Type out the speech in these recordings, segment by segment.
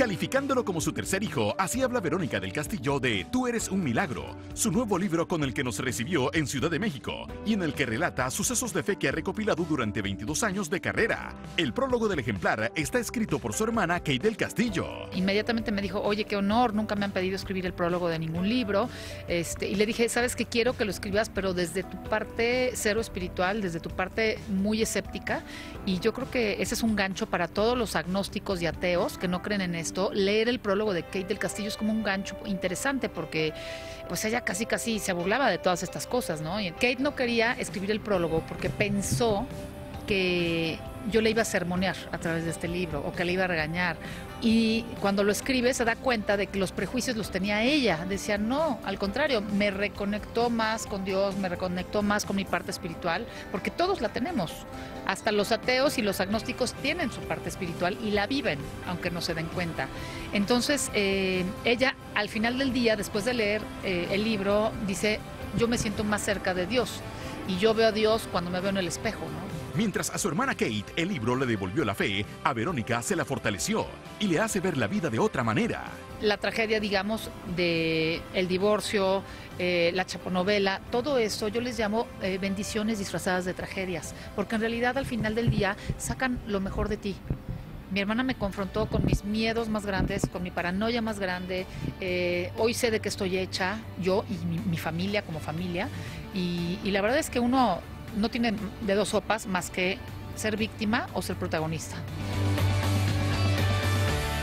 Calificándolo como su tercer hijo, así habla Verónica del Castillo de Tú eres un milagro, su nuevo libro con el que nos recibió en Ciudad de México y en el que relata sucesos de fe que ha recopilado durante 22 años de carrera. El prólogo del ejemplar está escrito por su hermana Kate del Castillo. Inmediatamente me dijo, oye, qué honor, nunca me han pedido escribir el prólogo de ningún libro. Este, y le dije, sabes que quiero que lo escribas, pero desde tu parte cero espiritual, desde tu parte muy escéptica. Y yo creo que ese es un gancho para todos los agnósticos y ateos que no creen en leer el prólogo de Kate del Castillo es como un gancho interesante porque pues ella casi casi se burlaba de todas estas cosas, ¿no? Y Kate no quería escribir el prólogo porque pensó que yo le iba a sermonear a través de este libro o que le iba a regañar. Y cuando lo escribe se da cuenta de que los prejuicios los tenía ella. Decía, no, al contrario, me reconectó más con Dios, me reconectó más con mi parte espiritual, porque todos la tenemos. Hasta los ateos y los agnósticos tienen su parte espiritual y la viven, aunque no se den cuenta. Entonces, eh, ella al final del día, después de leer eh, el libro, dice, yo me siento más cerca de Dios. Y yo veo a Dios cuando me veo en el espejo, ¿no? Mientras a su hermana Kate el libro le devolvió la fe, a Verónica se la fortaleció y le hace ver la vida de otra manera. La tragedia, digamos, de el divorcio, eh, la chaponovela, todo eso yo les llamo eh, bendiciones disfrazadas de tragedias, porque en realidad al final del día sacan lo mejor de ti. Mi hermana me confrontó con mis miedos más grandes, con mi paranoia más grande. Eh, hoy sé de qué estoy hecha, yo y mi, familia como familia. y la verdad es que uno no tiene de dos sopas más que ser víctima o ser protagonista.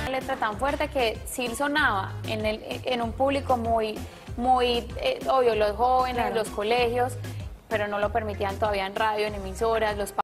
Una letra tan fuerte que sí sonaba en, el, en un público muy, muy eh, obvio, los jóvenes, los colegios, pero no lo permitían todavía en radio, en emisoras, los